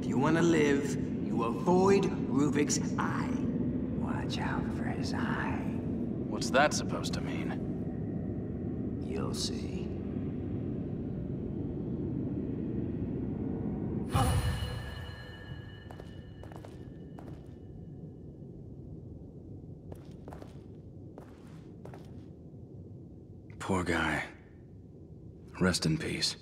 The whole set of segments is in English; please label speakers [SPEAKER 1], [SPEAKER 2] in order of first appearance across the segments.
[SPEAKER 1] If you want to live, you avoid Ruvik's eye. Watch out for his eye.
[SPEAKER 2] What's that supposed to mean?
[SPEAKER 1] You'll see.
[SPEAKER 2] Poor guy. Rest in peace.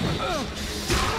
[SPEAKER 3] Uh.